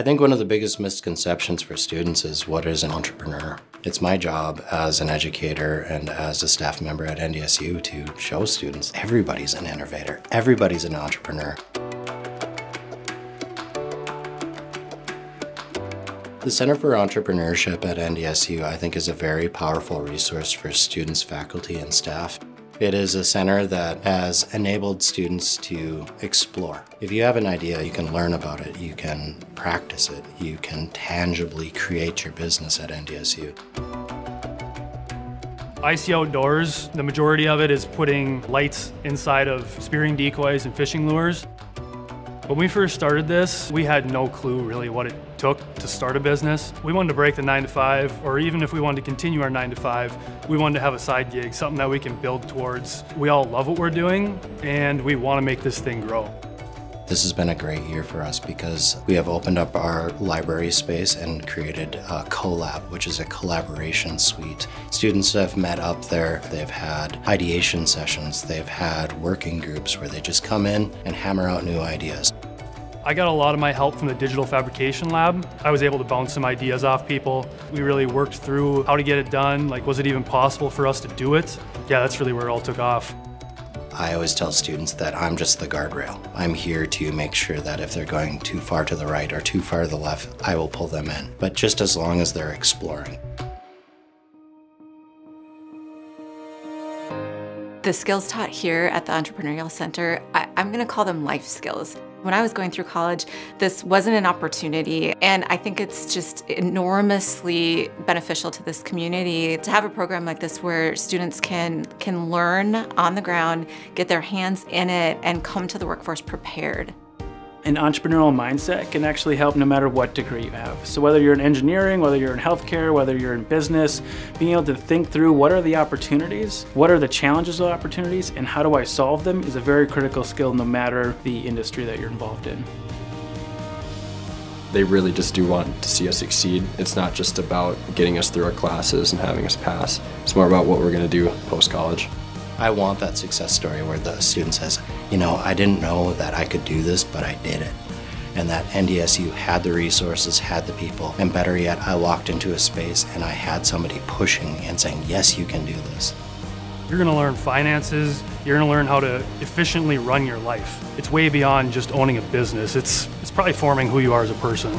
I think one of the biggest misconceptions for students is what is an entrepreneur? It's my job as an educator and as a staff member at NDSU to show students everybody's an innovator, everybody's an entrepreneur. The Center for Entrepreneurship at NDSU I think is a very powerful resource for students, faculty, and staff. It is a center that has enabled students to explore. If you have an idea, you can learn about it, you can practice it, you can tangibly create your business at NDSU. IC Outdoors, the majority of it is putting lights inside of spearing decoys and fishing lures. When we first started this, we had no clue really what it took to start a business. We wanted to break the nine to five, or even if we wanted to continue our nine to five, we wanted to have a side gig, something that we can build towards. We all love what we're doing, and we want to make this thing grow. This has been a great year for us because we have opened up our library space and created a CoLab, which is a collaboration suite. Students have met up there, they've had ideation sessions, they've had working groups where they just come in and hammer out new ideas. I got a lot of my help from the Digital Fabrication Lab. I was able to bounce some ideas off people. We really worked through how to get it done, like was it even possible for us to do it? Yeah, that's really where it all took off. I always tell students that I'm just the guardrail. I'm here to make sure that if they're going too far to the right or too far to the left, I will pull them in, but just as long as they're exploring. The skills taught here at the Entrepreneurial Center, I, am going to call them life skills. When I was going through college, this wasn't an opportunity, and I think it's just enormously beneficial to this community to have a program like this where students can, can learn on the ground, get their hands in it, and come to the workforce prepared. An entrepreneurial mindset can actually help no matter what degree you have. So whether you're in engineering, whether you're in healthcare, whether you're in business, being able to think through what are the opportunities, what are the challenges of opportunities, and how do I solve them is a very critical skill no matter the industry that you're involved in. They really just do want to see us succeed. It's not just about getting us through our classes and having us pass. It's more about what we're going to do post-college. I want that success story where the student says, you know, I didn't know that I could do this, but I did it. And that NDSU had the resources, had the people, and better yet, I walked into a space and I had somebody pushing and saying, yes, you can do this. You're gonna learn finances, you're gonna learn how to efficiently run your life. It's way beyond just owning a business. It's, it's probably forming who you are as a person.